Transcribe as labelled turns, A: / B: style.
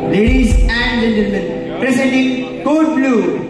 A: Ladies and gentlemen, presenting Code Blue.